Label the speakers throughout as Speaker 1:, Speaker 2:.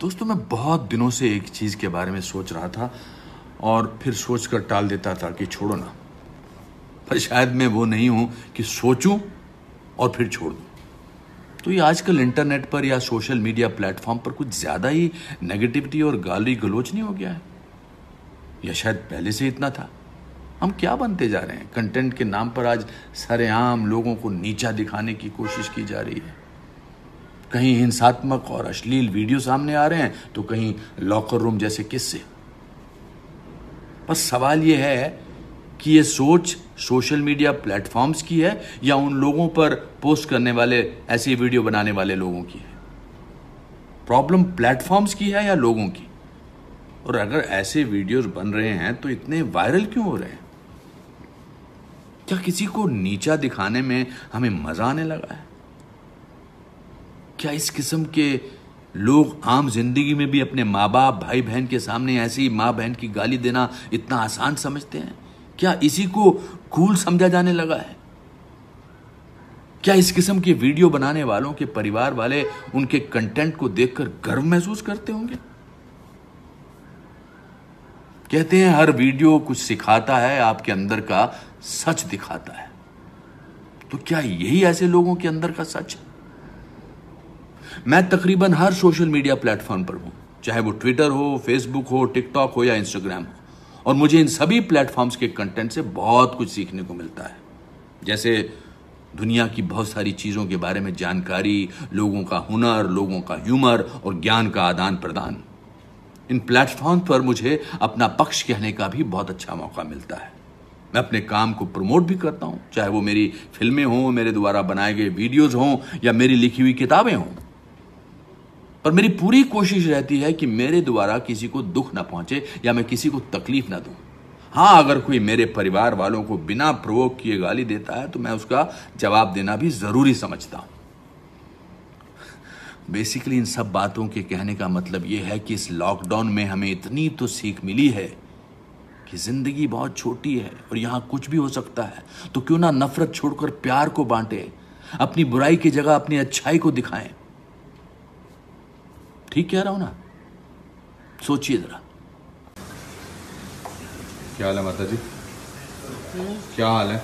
Speaker 1: दोस्तों, मैं बहुत दिनों से एक चीज़ के बारे में सोच रहा था और फिर सोच कर टाल देता था कि छोड़ो ना। पर शायद मैं वो नहीं हूँ कि सोचूं और फिर छोड़ दूँ। तो ये आजकल इंटरनेट पर या सोशल मीडिया प्लेटफॉर्म पर कुछ ज़्यादा ही नेगेटिविटी और गाली गलोच नहीं हो गया है? या शायद पहले से इतना था? हम क्या बनते जा रहे हैं? कंटेंट के नाम पर आज सरेआम लोगों को नीचा दिखाने की कोशिश की जा रही है। कहीं हिंसात्मक और अश्लील वीडियो सामने आ रहे हैं तो कहीं लॉकर रूम जैसे किस्से। बस सवाल यह है कि ये सोच सोशल मीडिया प्लेटफॉर्म्स की है या उन लोगों पर पोस्ट करने वाले, ऐसी वीडियो बनाने वाले लोगों की है? प्रॉब्लम प्लेटफॉर्म्स की है या लोगों की? और अगर ऐसे वीडियोस बन रहे हैं तो इतने वायरल क्यों हो रहे हैं? क्या किसी को नीचा दिखाने में हमें मज़ा आने लगा है? क्या इस किस्म के लोग आम ज़िंदगी में भी अपने माँ बाप भाई बहन के सामने ऐसी माँ बहन की गाली देना इतना आसान समझते हैं? क्या इसी को कूल समझा जाने लगा है? क्या इस किस्म के वीडियो बनाने वालों के परिवार वाले उनके कंटेंट को देखकर गर्व महसूस करते होंगे? कहते हैं, हर वीडियो कुछ सिखाता है, आपके अंदर का सच दिखाता है। तो क्या यही ऐसे लोगों के अंदर का सच है? मैं तकरीबन हर सोशल मीडिया प्लेटफॉर्म पर हूँ, चाहे वो ट्विटर हो फेसबुक हो टिकटॉक हो या इंस्टाग्राम हो। और मुझे इन सभी प्लेटफॉर्म्स के कंटेंट से बहुत कुछ सीखने को मिलता है। जैसे दुनिया की बहुत सारी चीज़ों के बारे में जानकारी, लोगों का हुनर, लोगों का ह्यूमर और ज्ञान का आदान प्रदान। इन प्लेटफॉर्म पर मुझे अपना पक्ष कहने का भी बहुत अच्छा मौका मिलता है। मैं अपने काम को प्रमोट भी करता हूँ, चाहे वो मेरी फ़िल्में हों, मेरे द्वारा बनाए गए वीडियोज़ हों या मेरी लिखी हुई किताबें हों। पर मेरी पूरी कोशिश रहती है कि मेरे द्वारा किसी को दुख ना पहुँचे या मैं किसी को तकलीफ़ ना दूँ। हाँ अगर कोई मेरे परिवार वालों को बिना प्रोवोक किए गाली देता है तो मैं उसका जवाब देना भी ज़रूरी समझता हूँ। बेसिकली इन सब बातों के कहने का मतलब यह है कि इस लॉकडाउन में हमें इतनी तो सीख मिली है कि ज़िंदगी बहुत छोटी है और यहाँ कुछ भी हो सकता है। तो क्यों ना नफरत छोड़कर प्यार को बांटे, अपनी बुराई की जगह अपनी अच्छाई को दिखाएँ। ठीक कह रहा हूँ ना? सोचिए जरा।
Speaker 2: क्या हाल है माता जी क्या हाल है?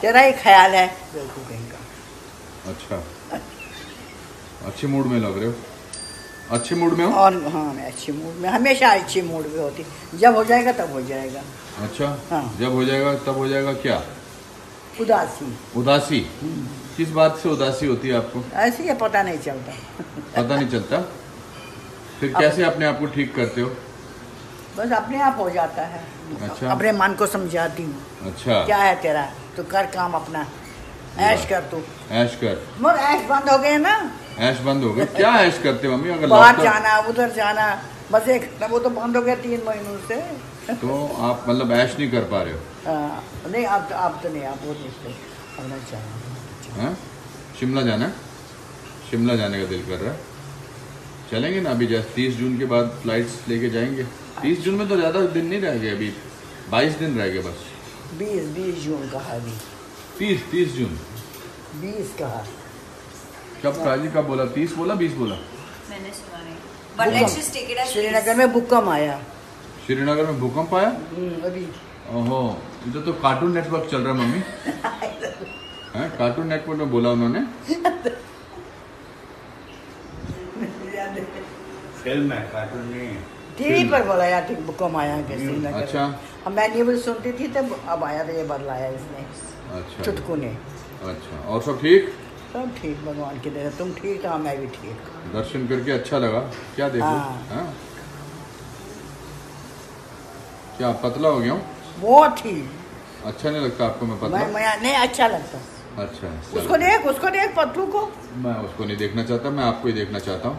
Speaker 3: तेरा ही ख्याल है। का
Speaker 2: अच्छा। अच्छे मूड में लग रहे हो? अच्छे मूड में हो?
Speaker 3: और हाँ मैं अच्छी मूड में हमेशा अच्छी मूड में होती। जब हो जाएगा तब हो जाएगा।
Speaker 2: अच्छा।
Speaker 3: हाँ।
Speaker 2: जब हो जाएगा तब हो जाएगा क्या?
Speaker 3: उदासी।
Speaker 2: उदासी? किस बात से उदासी होती है आपको?
Speaker 3: ऐसे ही पता नहीं चलता।
Speaker 2: पता नहीं चलता? फिर कैसे अपने आप को ठीक करते हो?
Speaker 3: बस अपने आप हो जाता है।
Speaker 2: अच्छा।
Speaker 3: अपने मन को समझाती हूँ।
Speaker 2: अच्छा।
Speaker 3: क्या है तेरा? तू कर काम अपना। ऐश कर तू।
Speaker 2: ऐश कर।
Speaker 3: मगर ऐश बंद हो गए ना?
Speaker 2: ऐश बंद हो गए? क्या ऐश करते हो मम्मी? अगर
Speaker 3: बाहर जाना उधर जाना बस एक वो तो बंद हो गया तीन महीनों से।
Speaker 2: तो आप मतलब ऐश नहीं कर पा रहे हो?
Speaker 3: हाँ, नहीं अब तो अब तो नहीं आप वो नहीं
Speaker 2: हैं? शिमला जाना शिमला जाने का दिल कर रहा है। चलेंगे ना? अभी जैसे तीस जून के बाद फ्लाइट्स लेके जाएँगे। तीस जून में तो ज़्यादा दिन नहीं रह गए अभी। बाईस दिन रह गए बस।
Speaker 3: बीस बीस जून कहा अभी।
Speaker 2: तीस तीस जून।
Speaker 3: बीस कहा
Speaker 2: कब काजी कब बोला? तीस बोला बीस बोला?
Speaker 3: श्रीनगर में भूकंप आया।
Speaker 2: श्रीनगर में भूकंप आया?
Speaker 3: हम्म, अभी।
Speaker 2: ओहो इधर तो कार्टून नेटवर्क चल रहा है मम्मी। कार्टून नेटवर्क में बोला उन्होंने।
Speaker 4: फ़िल्म है। कार्टून नहीं
Speaker 3: टीवी पर बोला यार ठीक भूकंप आया है श्रीनगर
Speaker 2: अच्छा।
Speaker 3: अब मैं न्यूज़ सुनती थी तब अब आया था ये बदलाया इसने।
Speaker 2: अच्छा।
Speaker 3: चुटकू ने।
Speaker 2: अच्छा। और सब ठीक?
Speaker 3: सब ठीक भगवान की दया। तुम ठीक था मैं भी ठीक
Speaker 2: दर्शन करके अच्छा लगा। क्या देखो?
Speaker 3: हाँ।
Speaker 2: हाँ? क्या पतला हो गया हूँ?
Speaker 3: बहुत ही।
Speaker 2: अच्छा नहीं लगता आपको मैं पतला?
Speaker 3: मैं मैं नहीं अच्छा लगता।
Speaker 2: अच्छा
Speaker 3: उसको देख उसको देख पत्तू को।
Speaker 2: मैं उसको नहीं देखना चाहता मैं आपको ही देखना चाहता हूँ।